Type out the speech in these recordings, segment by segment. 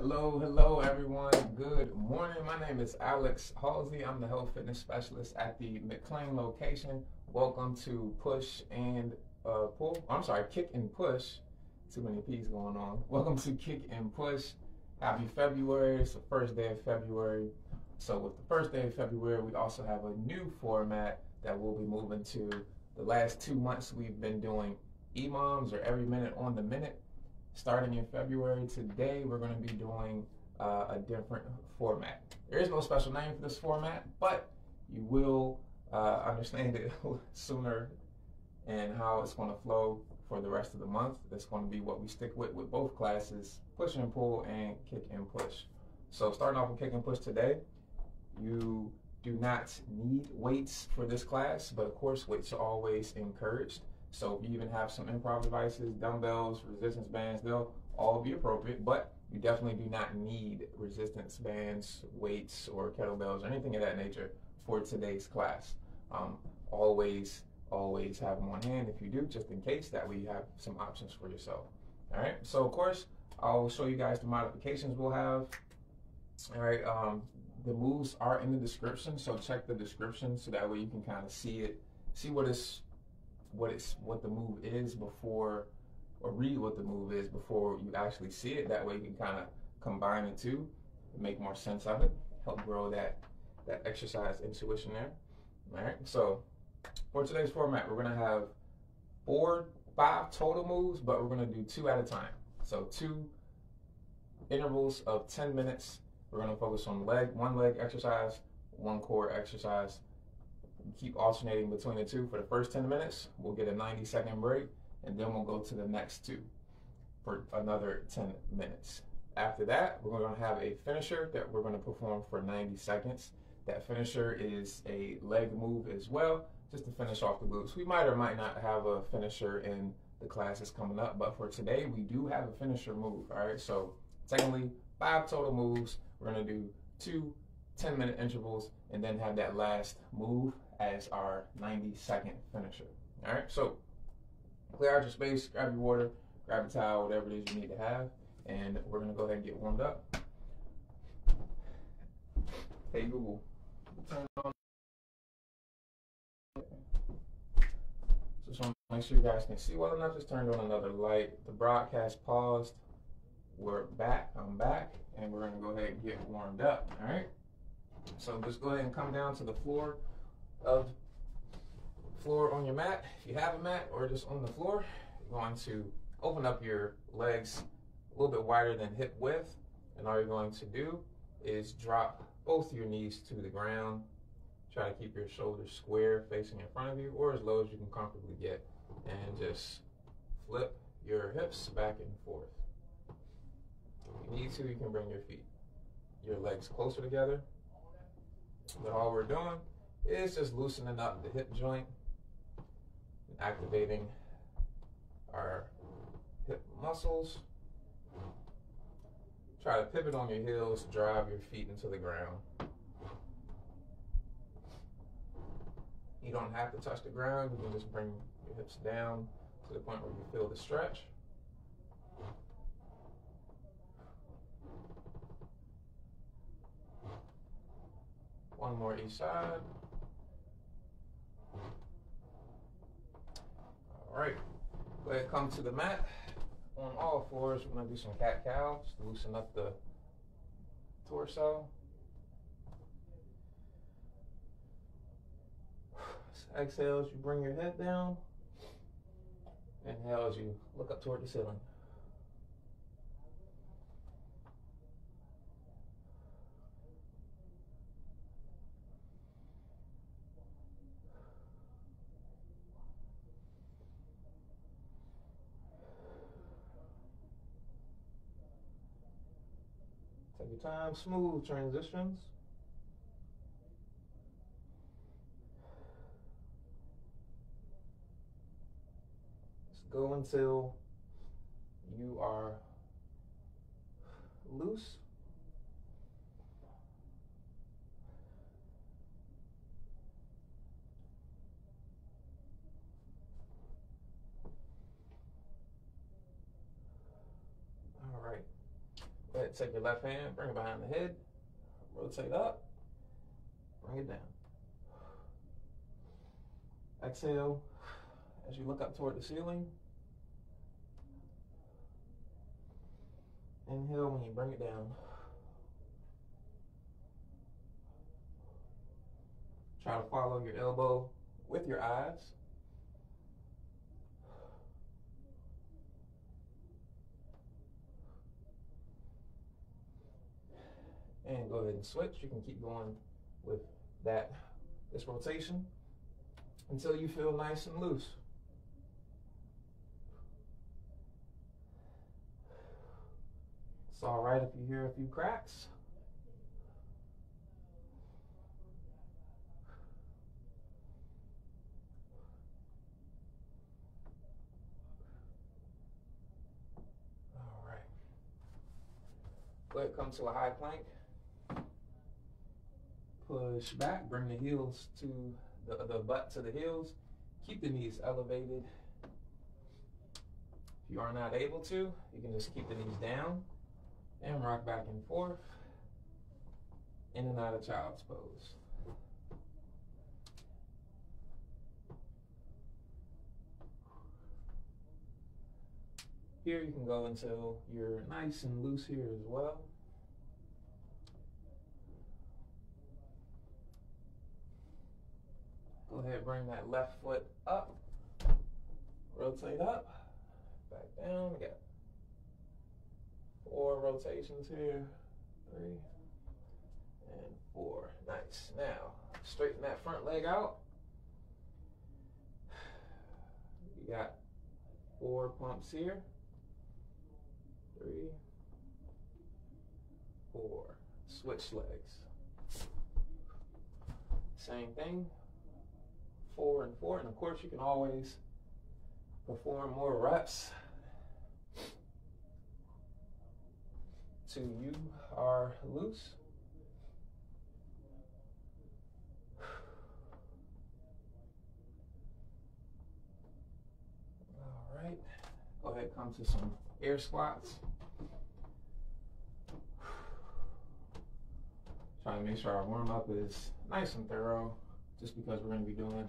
Hello, hello, everyone. Good morning. My name is Alex Halsey. I'm the health fitness specialist at the McLean location. Welcome to Push and uh, Pull. I'm sorry, Kick and Push. Too many P's going on. Welcome to Kick and Push. Happy February. It's the first day of February. So, with the first day of February, we also have a new format that we'll be moving to. The last two months, we've been doing EMOMs or every minute on the minute starting in February. Today, we're going to be doing uh, a different format. There is no special name for this format, but you will uh, understand it sooner and how it's going to flow for the rest of the month. That's going to be what we stick with with both classes, push and pull and kick and push. So starting off with kick and push today, you do not need weights for this class, but of course weights are always encouraged. So you even have some improv devices, dumbbells, resistance bands, they'll all be appropriate, but you definitely do not need resistance bands, weights, or kettlebells, or anything of that nature for today's class. Um, always, always have them on hand if you do, just in case that way you have some options for yourself. All right, so of course, I'll show you guys the modifications we'll have. All right, um, the moves are in the description, so check the description so that way you can kind of see it, see what it's what it's what the move is before or read what the move is before you actually see it. That way you can kind of combine the two, make more sense of it, help grow that that exercise intuition there. All right. So for today's format, we're gonna have four, five total moves, but we're gonna do two at a time. So two intervals of 10 minutes. We're gonna focus on leg, one leg exercise, one core exercise, keep alternating between the two for the first 10 minutes. We'll get a 90 second break and then we'll go to the next two for another 10 minutes. After that, we're going to have a finisher that we're going to perform for 90 seconds. That finisher is a leg move as well, just to finish off the glutes. We might or might not have a finisher in the classes coming up, but for today, we do have a finisher move. All right, so technically, five total moves. We're going to do two 10 minute intervals and then have that last move as our 90 second finisher. All right, so clear out your space, grab your water, grab a towel, whatever it is you need to have, and we're gonna go ahead and get warmed up. Hey Google, turn on. Just want to make sure you guys can see well enough. Just turned on another light. The broadcast paused. We're back. I'm back, and we're gonna go ahead and get warmed up. All right. So just go ahead and come down to the floor of floor on your mat. If you have a mat or just on the floor, you're going to open up your legs a little bit wider than hip width. And all you're going to do is drop both your knees to the ground. Try to keep your shoulders square facing in front of you or as low as you can comfortably get. And just flip your hips back and forth. If you need to, you can bring your feet, your legs closer together. But all we're doing is just loosening up the hip joint, and activating our hip muscles. Try to pivot on your heels, drive your feet into the ground. You don't have to touch the ground, you can just bring your hips down to the point where you feel the stretch. One more each side. All right, go ahead come to the mat. On all fours, we're gonna do some cat cow, just loosen up the torso. Exhale as you bring your head down. Inhale as you look up toward the ceiling. Time, smooth transitions. Just go until you are loose. Take your left hand, bring it behind the head, rotate up, bring it down. Exhale as you look up toward the ceiling. Inhale when you bring it down. Try to follow your elbow with your eyes. And go ahead and switch. You can keep going with that, this rotation until you feel nice and loose. It's all right if you hear a few cracks. All right. Go ahead, come to a high plank. Push back, bring the heels to the, the butt to the heels. Keep the knees elevated. If you are not able to, you can just keep the knees down and rock back and forth in and out of child's pose. Here you can go until you're nice and loose here as well. Go bring that left foot up, rotate up, back down, we got Four rotations here. Three and four. Nice. Now, straighten that front leg out. You got four pumps here. Three, four. Switch legs. Same thing. Four and four. And of course, you can always perform more reps to you are loose. All right, go ahead, come to some air squats. Trying to make sure our warm up is nice and thorough, just because we're going to be doing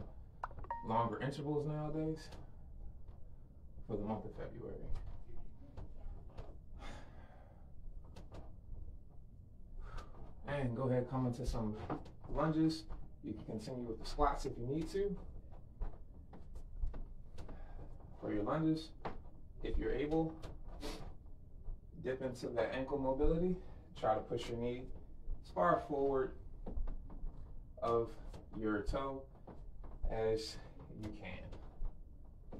longer intervals nowadays for the month of February. And go ahead, come into some lunges. You can continue with the squats if you need to. For your lunges, if you're able, dip into that ankle mobility. Try to push your knee as far forward of your toe as you can.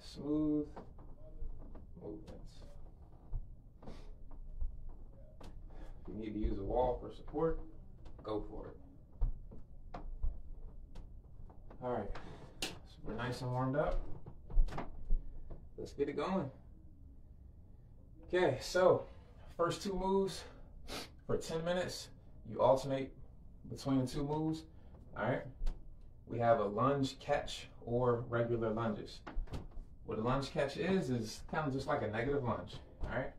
Smooth movement. you need to use a wall for support, go for it. All right, so we're nice and warmed up. Let's get it going. Okay, so first two moves for 10 minutes, you alternate between the two moves. All right, we have a lunge catch or regular lunges. What a lunge catch is, is kind of just like a negative lunge. All right,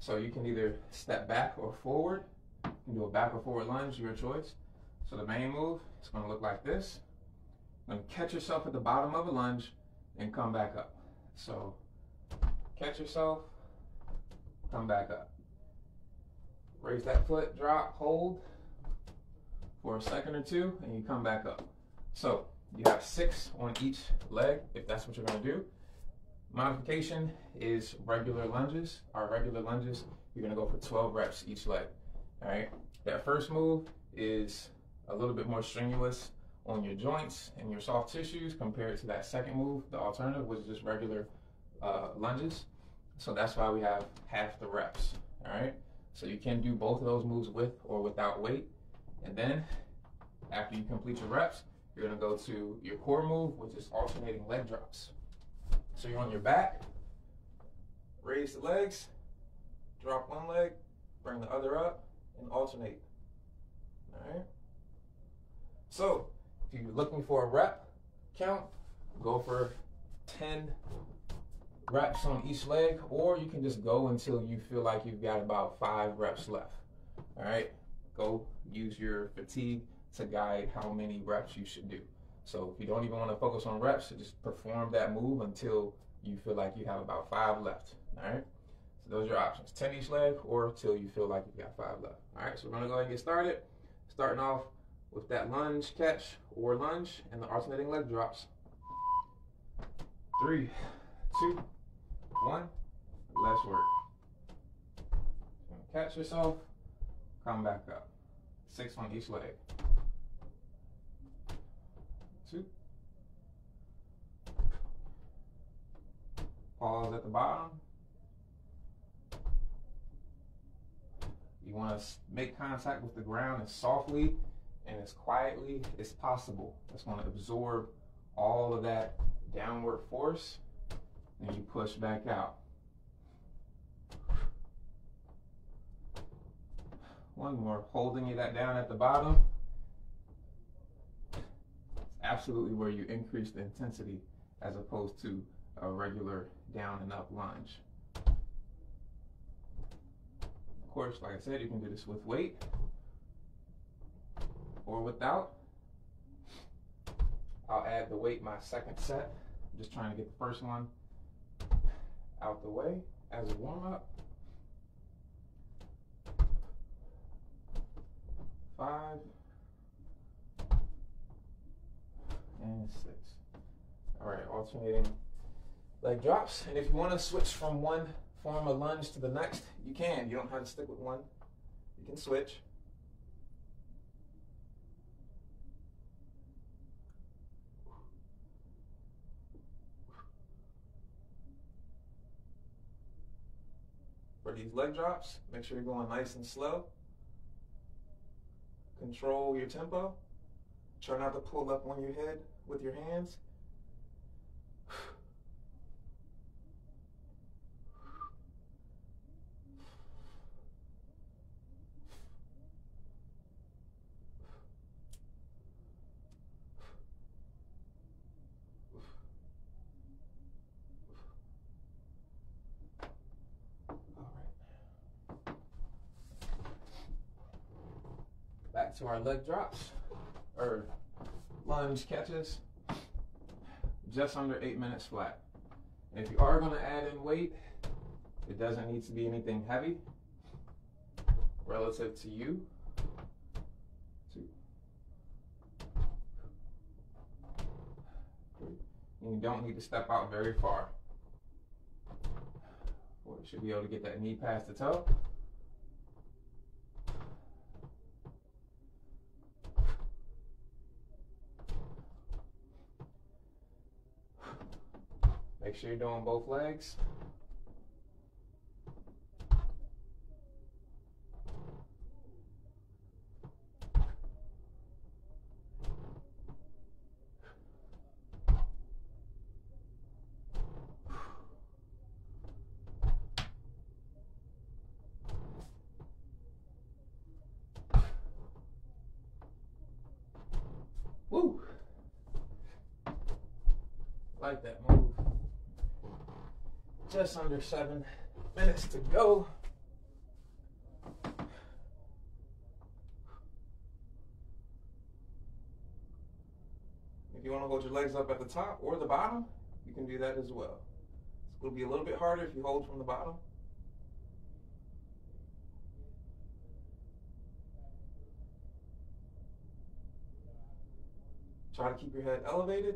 so you can either step back or forward. You can do a back or forward lunge, your choice. So the main move is to look like this. Then catch yourself at the bottom of a lunge and come back up. So catch yourself, come back up. Raise that foot, drop, hold for a second or two, and you come back up. So you have six on each leg if that's what you're going to do. Modification is regular lunges. Our regular lunges, you're gonna go for 12 reps each leg. All right. That first move is a little bit more strenuous on your joints and your soft tissues compared to that second move, the alternative, which is just regular uh, lunges. So that's why we have half the reps. All right. So you can do both of those moves with or without weight. And then after you complete your reps, you're gonna go to your core move, which is alternating leg drops. So you're on your back, raise the legs, drop one leg, bring the other up, and alternate. All right. So if you're looking for a rep count, go for 10 reps on each leg, or you can just go until you feel like you've got about five reps left. All right, go use your fatigue to guide how many reps you should do. So if you don't even want to focus on reps, just perform that move until you feel like you have about five left. All right. So those are your options: ten each leg, or till you feel like you've got five left. All right. So we're gonna go ahead and get started. Starting off with that lunge catch or lunge and the alternating leg drops. Three, two, one. Let's work. Catch yourself. Come back up. Six on each leg. Two. Pause at the bottom. You want to make contact with the ground as softly and as quietly as possible. That's going to absorb all of that downward force and you push back out. One more, holding you that down at the bottom. Absolutely where you increase the intensity as opposed to a regular down and up lunge. Of course, like I said, you can do this with weight or without. I'll add the weight my second set. I'm just trying to get the first one out the way as a warm up. five, and six. All right, alternating leg drops. And if you want to switch from one form of lunge to the next, you can. You don't have to stick with one. You can switch. For these leg drops, make sure you're going nice and slow. Control your tempo. Try not to pull up on your head with your hands. Back to our leg drops or lunge catches. Just under eight minutes flat. If you are going to add in weight, it doesn't need to be anything heavy relative to you. And you don't need to step out very far. Or you should be able to get that knee past the toe. Make sure you're doing both legs. Woo! Like that move just under seven minutes to go. If you want to hold your legs up at the top or the bottom, you can do that as well. It's going to be a little bit harder if you hold from the bottom. Try to keep your head elevated.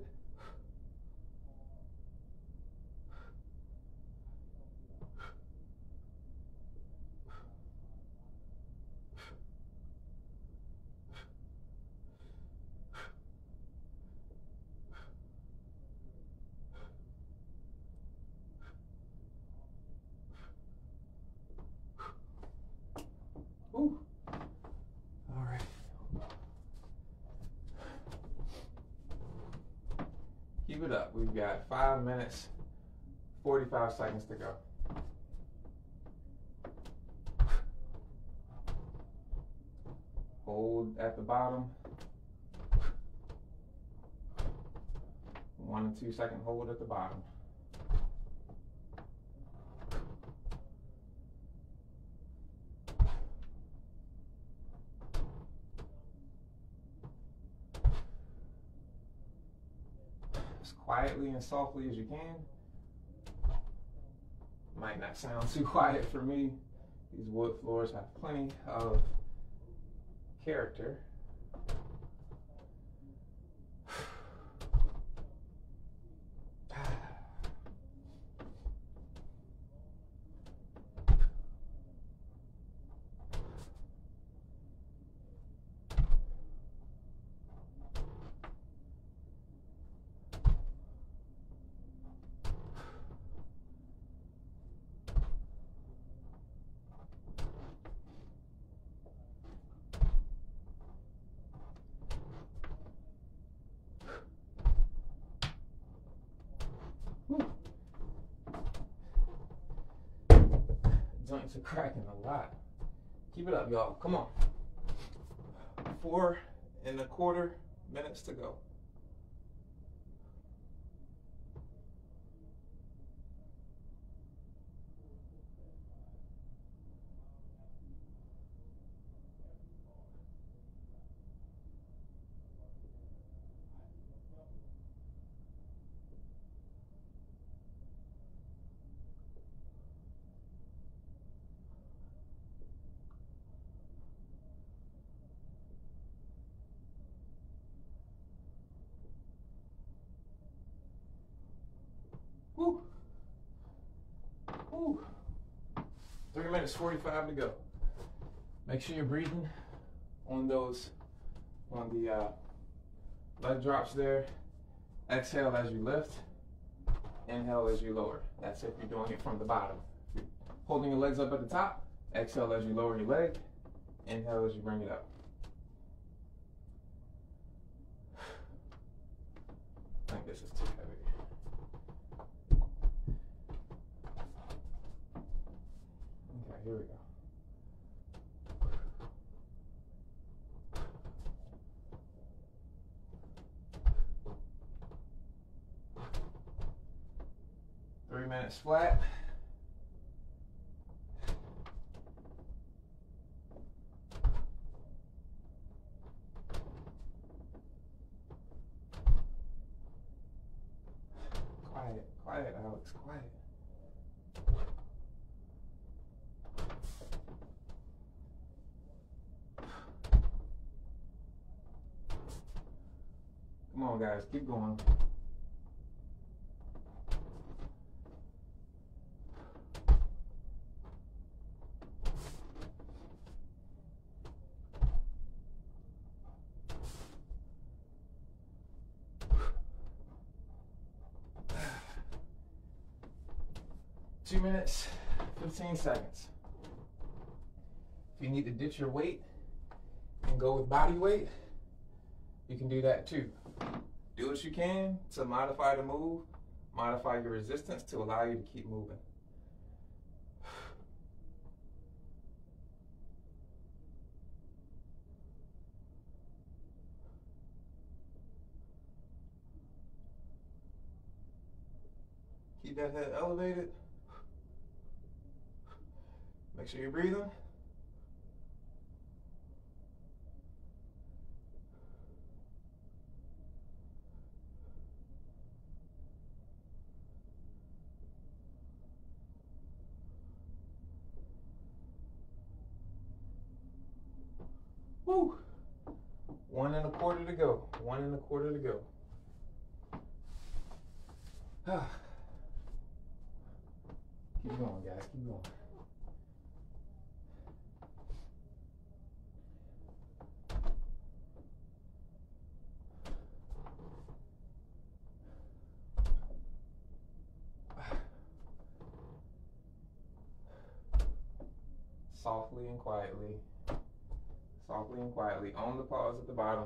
Keep it up. We've got five minutes, 45 seconds to go. Hold at the bottom. One and two second hold at the bottom. quietly and softly as you can. Might not sound too quiet for me. These wood floors have plenty of character. Joints are cracking a lot. Keep it up, y'all. Come on. Four and a quarter minutes to go. Woo. Woo. Minutes 45 to go. Make sure you're breathing on those, on the uh, leg drops there. Exhale as you lift. Inhale as you lower. That's if you're doing it from the bottom. Holding your legs up at the top. Exhale as you lower your leg. Inhale as you bring it up. I think this is too heavy. Okay, here we go. Three minutes flat. Quiet, quiet, Alex, quiet. Come on, guys, keep going. Two minutes, 15 seconds. If you need to ditch your weight and go with body weight, you can do that too. Do what you can to modify the move, modify your resistance to allow you to keep moving. Keep that head elevated. Make sure you're breathing. Woo! One and a quarter to go. One and a quarter to go. Keep going, guys. Keep going. Softly and quietly. Softly and quietly. On the pause at the bottom.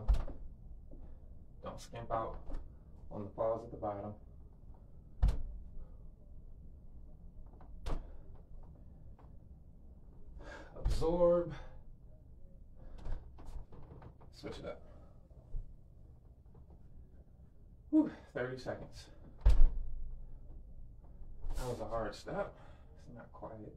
Don't skimp out on the pause at the bottom. Absorb. Switch it up. Whew, 30 seconds. That was a hard step. It's not quiet.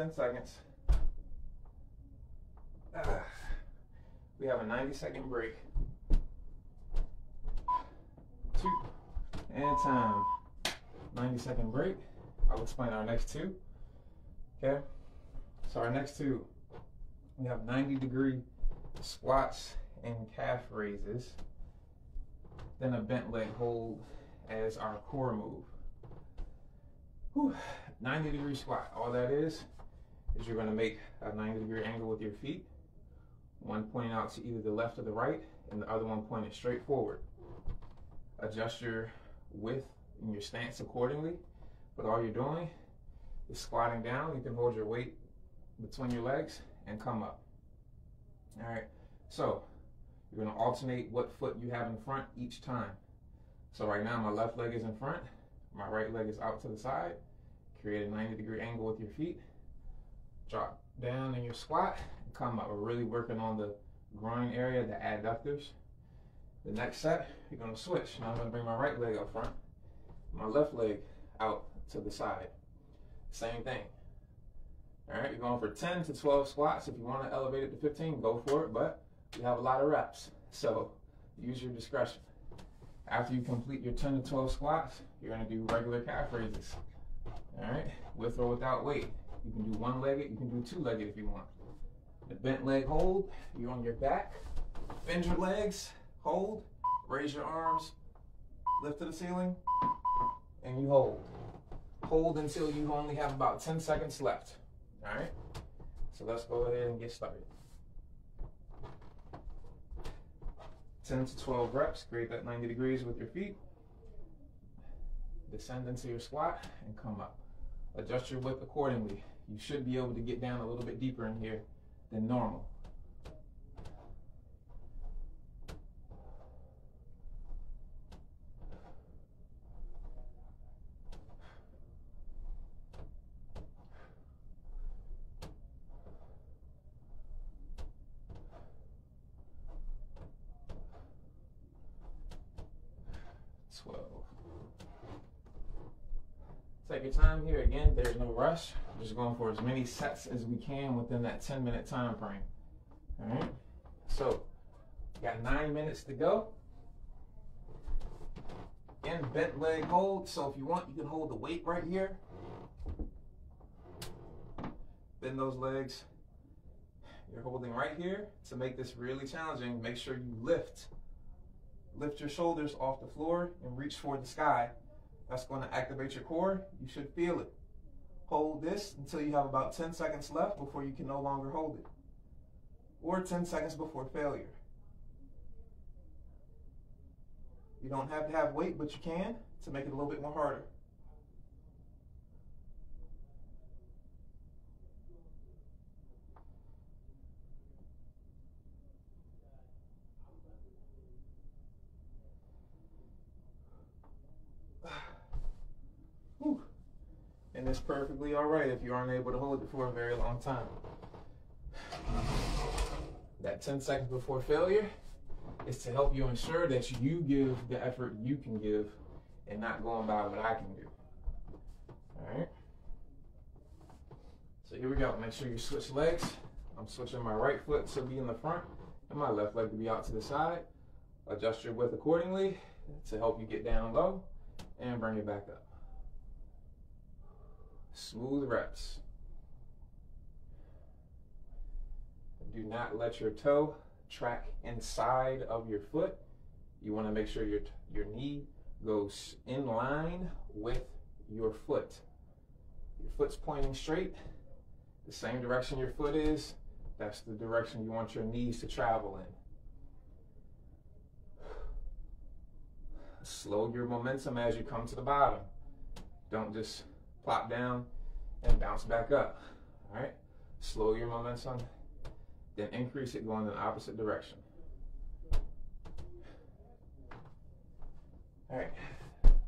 10 seconds. Ah. We have a 90 second break. Two, and time. 90 second break. I'll explain our next two. Okay, so our next two, we have 90 degree squats and calf raises, then a bent leg hold as our core move. Whew. 90 degree squat, all that is, is you're gonna make a 90 degree angle with your feet, one pointing out to either the left or the right, and the other one pointed straight forward. Adjust your width and your stance accordingly, but all you're doing is squatting down. You can hold your weight between your legs and come up. All right, so you're gonna alternate what foot you have in front each time. So right now my left leg is in front, my right leg is out to the side. Create a 90 degree angle with your feet. Drop down in your squat come up. We're really working on the groin area, the adductors. The next set, you're gonna switch. Now I'm gonna bring my right leg up front, my left leg out to the side. Same thing. All right, you're going for 10 to 12 squats. If you want to elevate it to 15, go for it, but you have a lot of reps. So use your discretion. After you complete your 10 to 12 squats, you're to do regular calf raises. All right, with or without weight. You can do one legged, you can do two legged if you want. The bent leg hold, you're on your back. Bend your legs, hold, raise your arms, lift to the ceiling, and you hold. Hold until you only have about 10 seconds left. All right, so let's go ahead and get started. 10 to 12 reps, create that 90 degrees with your feet. Descend into your squat and come up. Adjust your width accordingly. You should be able to get down a little bit deeper in here than normal. 12. Take your time here. Again, there's no rush. Just going for as many sets as we can within that 10 minute time frame. All right. So, got nine minutes to go. Again, bent leg hold. So if you want, you can hold the weight right here. Bend those legs. You're holding right here. To make this really challenging, make sure you lift lift your shoulders off the floor and reach for the sky. That's going to activate your core. You should feel it. Hold this until you have about 10 seconds left before you can no longer hold it. Or 10 seconds before failure. You don't have to have weight, but you can to make it a little bit more harder. and it's perfectly all right if you aren't able to hold it for a very long time. That 10 seconds before failure is to help you ensure that you give the effort you can give and not going by what I can do. All right. So here we go. Make sure you switch legs. I'm switching my right foot to be in the front and my left leg to be out to the side. Adjust your width accordingly to help you get down low and bring it back up. Smooth reps. Do not let your toe track inside of your foot. You want to make sure your, your knee goes in line with your foot. Your foot's pointing straight. The same direction your foot is, that's the direction you want your knees to travel in. Slow your momentum as you come to the bottom. Don't just plop down, and bounce back up. All right, slow your momentum, then increase it going in the opposite direction. All right,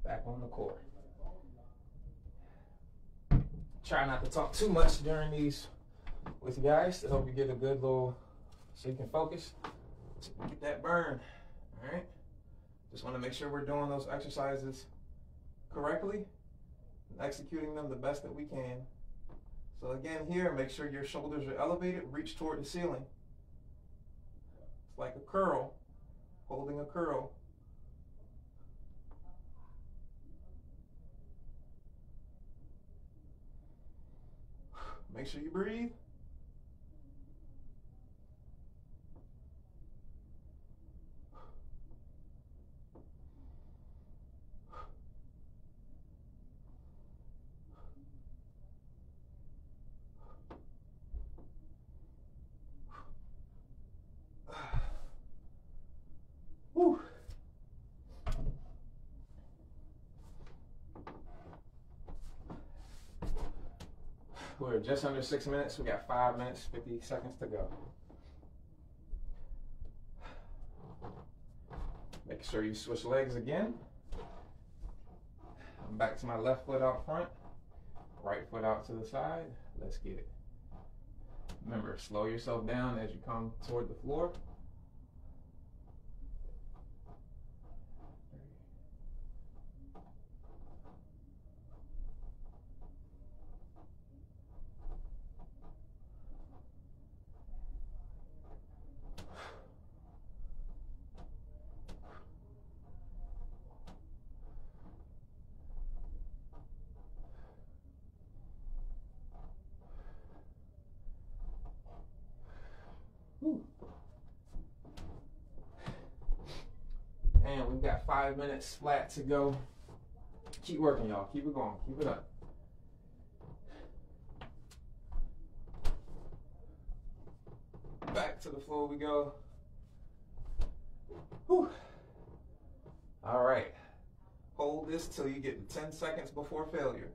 back on the core. Try not to talk too much during these with you guys to help you get a good little, so you can focus, so get that burn. All right, just want to make sure we're doing those exercises correctly executing them the best that we can So again here, make sure your shoulders are elevated, reach toward the ceiling. It's like a curl, holding a curl. Make sure you breathe. We're just under six minutes. We got five minutes, 50 seconds to go. Make sure you switch legs again. I'm back to my left foot out front, right foot out to the side. Let's get it. Remember, slow yourself down as you come toward the floor. And we've got five minutes flat to go. Keep working, y'all. Keep it going. Keep it up. Back to the floor we go. Whew. All right. Hold this till you get to 10 seconds before failure.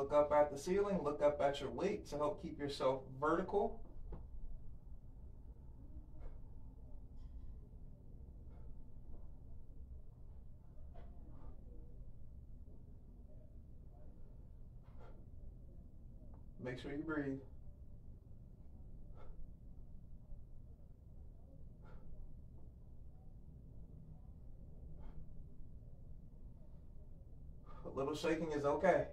Look up at the ceiling, look up at your weight to help keep yourself vertical. Make sure you breathe. A little shaking is okay.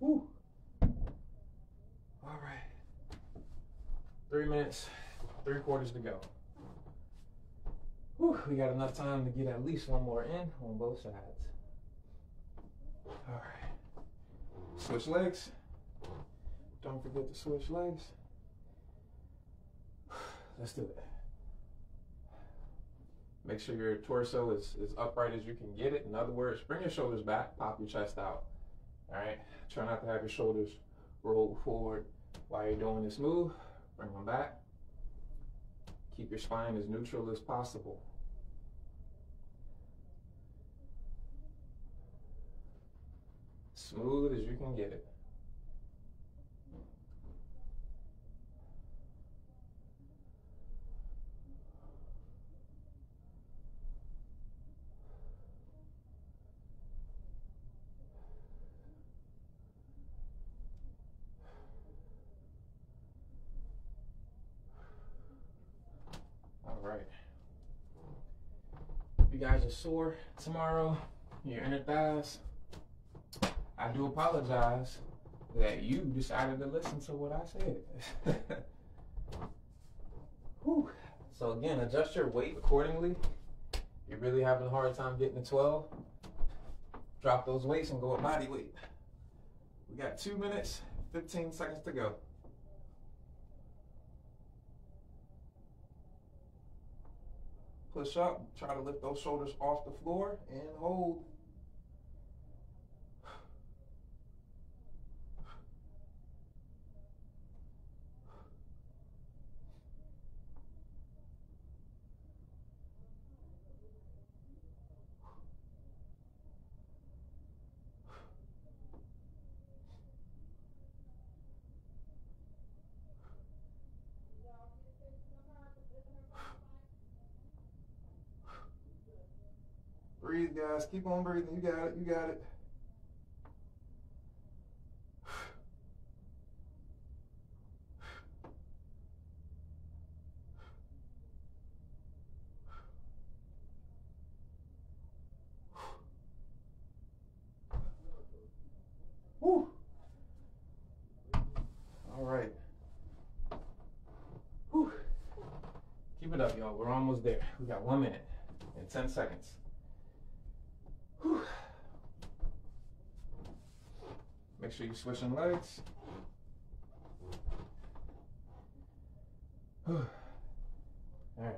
Woo. All right. Three minutes, three quarters to go. Whew, we got enough time to get at least one more in on both sides. All right. Switch legs. Don't forget to switch legs. Let's do it. Make sure your torso is as upright as you can get it. In other words, bring your shoulders back, pop your chest out. All right. Try not to have your shoulders roll forward while you're doing this move. Bring them back. Keep your spine as neutral as possible. Smooth as you can get it. right. You're sore tomorrow, your inner thighs, I do apologize that you decided to listen to what I said. Whew. So again, adjust your weight accordingly. You're really having a hard time getting to 12. Drop those weights and go with body weight. We got two minutes, 15 seconds to go. Push up, try to lift those shoulders off the floor and hold. Breathe, guys. Keep on breathing. You got it. You got it. All right. Keep it up, y'all. We're almost there. We got one minute and 10 seconds. Whew. Make sure you're switching legs. All right.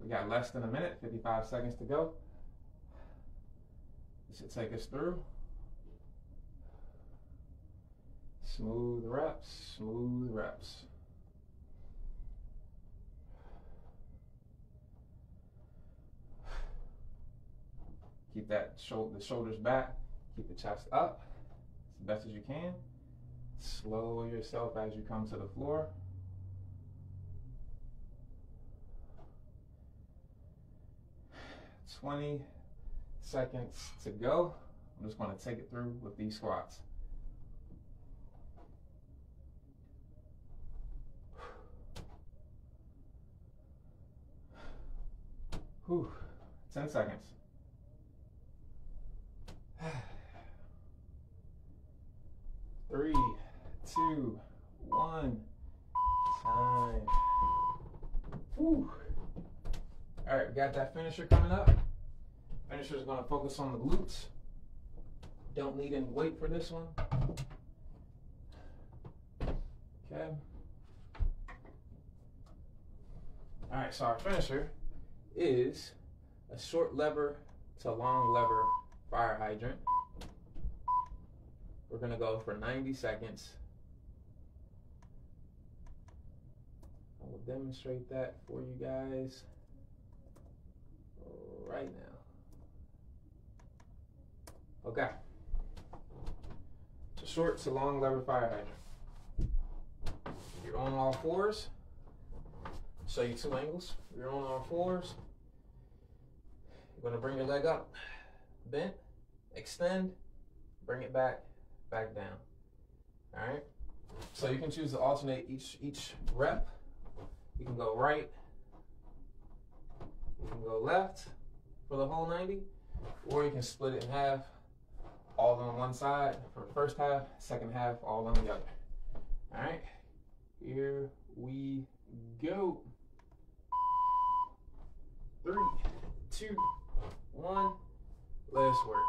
We got less than a minute, 55 seconds to go. This should take us through. Smooth reps, smooth reps. Keep that shoulder, the shoulders back. Keep the chest up as best as you can. Slow yourself as you come to the floor. Twenty seconds to go. I'm just going to take it through with these squats. Whew. 10 seconds. Three, two, one. Time. Whew. All right, we got that finisher coming up. Finisher is going to focus on the glutes. Don't need any weight for this one. Okay. All right, so our finisher is a short lever to long lever fire hydrant. We're gonna go for 90 seconds. I will demonstrate that for you guys right now. Okay. So short to long lever fire hydrant. You're on all fours. Show you two angles. You're on all fours. You're gonna bring your leg up, bent, extend, bring it back, back down. All right. So you can choose to alternate each each rep. You can go right. You can go left for the whole 90, or you can split it in half, all on one side for the first half, second half all on the other. All right. Here we go. Three, two, one. Let's work.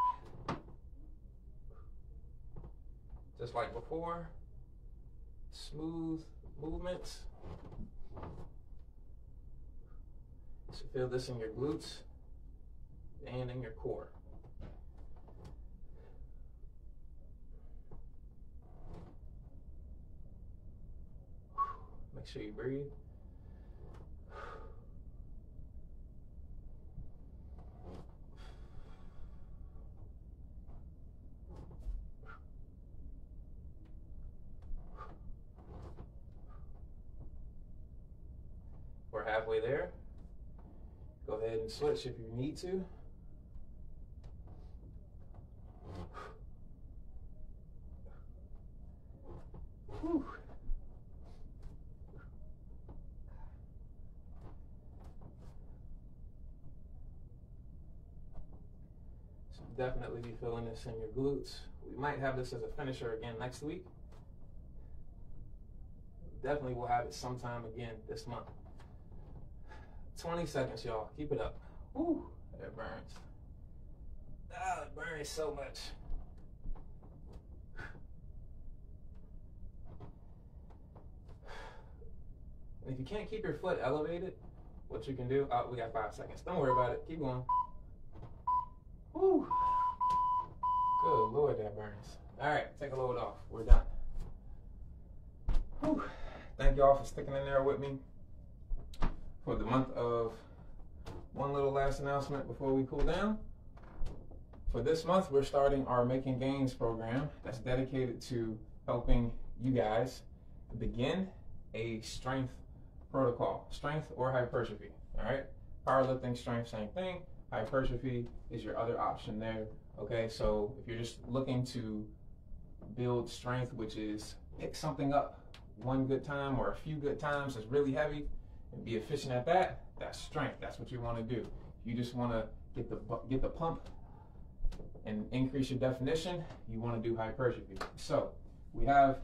Just like before, smooth movements. So feel this in your glutes and in your core. Make sure you breathe. Halfway there. Go ahead and switch if you need to. Whew. So definitely be feeling this in your glutes. We might have this as a finisher again next week. Definitely will have it sometime again this month. 20 seconds, y'all. Keep it up. Woo, it burns. Ah, it burns so much. And if you can't keep your foot elevated, what you can do, oh, we got five seconds. Don't worry about it. Keep going. Woo. Good Lord, that burns. All right, take a load off. We're done. Whew. Thank y'all for sticking in there with me for the month of one little last announcement before we cool down. For this month, we're starting our Making Gains program that's dedicated to helping you guys begin a strength protocol, strength or hypertrophy. All right, powerlifting, strength, same thing. hypertrophy is your other option there. Okay, so if you're just looking to build strength, which is pick something up one good time or a few good times that's really heavy and be efficient at that, that's strength. That's what you want to do. You just want to get the get the pump and increase your definition, you want to do hypertrophy. So we have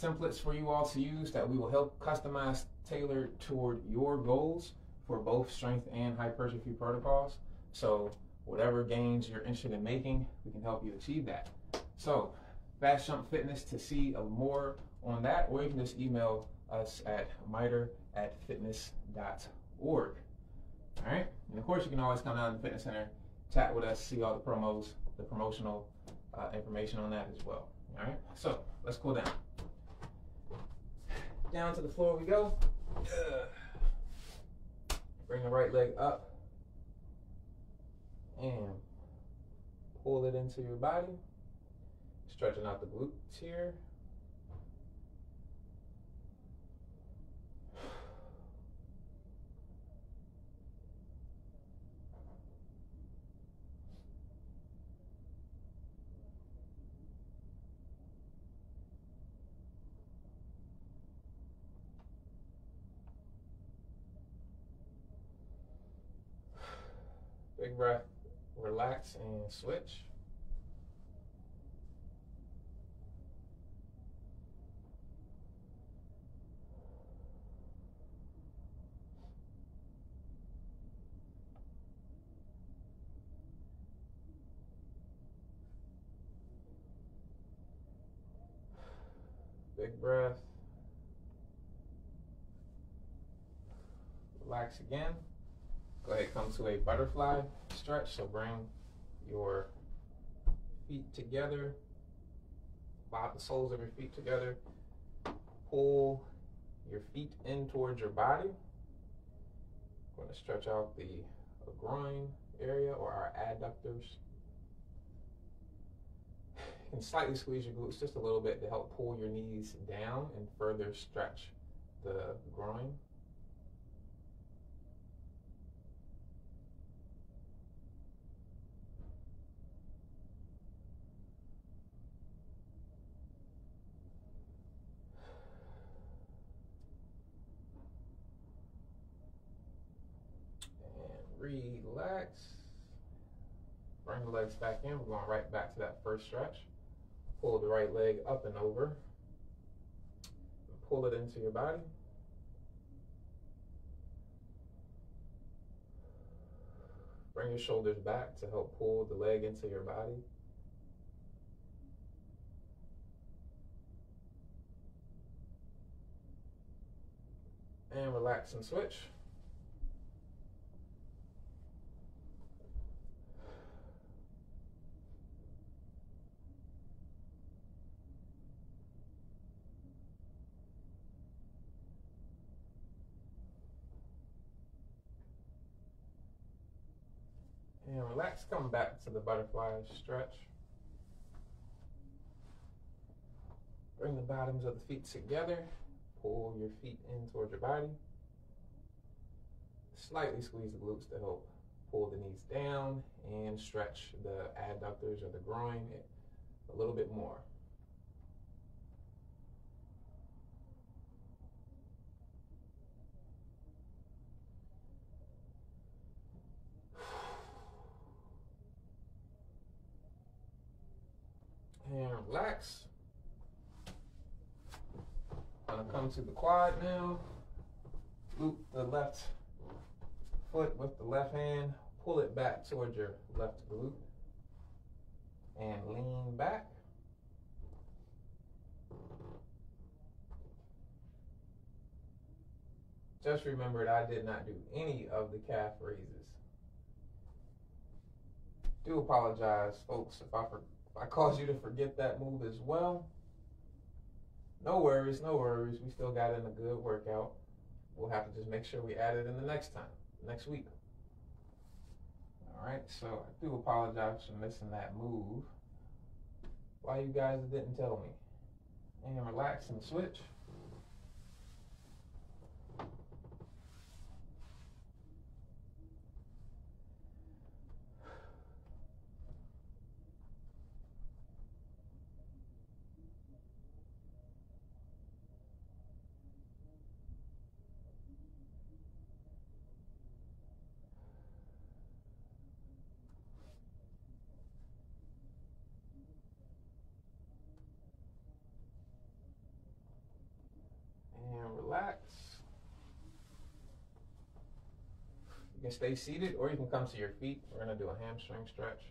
templates for you all to use that we will help customize, tailor toward your goals for both strength and hypertrophy protocols. So whatever gains you're interested in making, we can help you achieve that. So Fast Jump Fitness to see more on that, or you can just email us at miter at fitness.org. All right. And of course, you can always come down to the fitness center, chat with us, see all the promos, the promotional uh, information on that as well. All right. So let's cool down. Down to the floor we go. Bring the right leg up and pull it into your body. Stretching out the glutes here. Big breath, relax and switch. Big breath. Relax again. To a butterfly stretch. So bring your feet together, bob the soles of your feet together. Pull your feet in towards your body. I'm going to stretch out the groin area or our adductors. And slightly squeeze your glutes just a little bit to help pull your knees down and further stretch the groin. relax. Bring the back in. We're going right back to that first stretch. Pull the right leg up and over. Pull it into your body. Bring your shoulders back to help pull the leg into your body. And relax and switch. And relax, come back to the butterfly stretch. Bring the bottoms of the feet together. Pull your feet in towards your body. Slightly squeeze the glutes to help pull the knees down and stretch the adductors or the groin a little bit more. and relax. Gonna come to the quad now. Loop the left foot with the left hand. Pull it back towards your left glute. And lean back. Just remember that I did not do any of the calf raises. Do apologize, folks, if I forgot I caused you to forget that move as well. No worries, no worries. We still got in a good workout. We'll have to just make sure we add it in the next time, next week. All right, so I do apologize for missing that move. Why you guys didn't tell me? And relax and switch. Can stay seated or you can come to your feet. We're gonna do a hamstring stretch.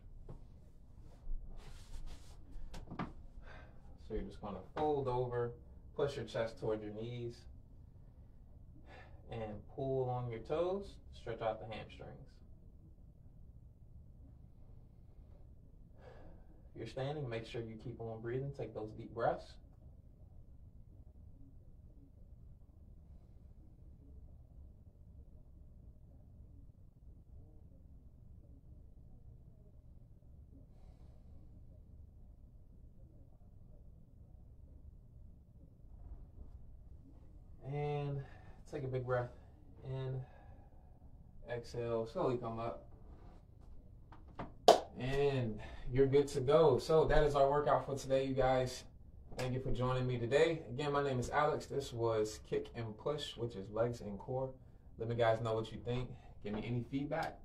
So you're just gonna fold over, push your chest toward your knees, and pull on your toes, stretch out the hamstrings. If you're standing, make sure you keep on breathing, take those deep breaths. And take a big breath in. Exhale, slowly come up. And you're good to go. So that is our workout for today, you guys. Thank you for joining me today. Again, my name is Alex. This was Kick and Push, which is legs and core. Let me guys know what you think. Give me any feedback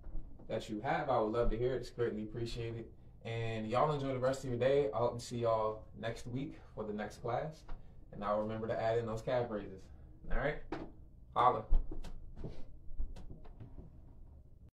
that you have. I would love to hear it. It's greatly appreciated. And y'all enjoy the rest of your day. I hope to see y'all next week for the next class. And I'll remember to add in those calf raises. All right? Holla.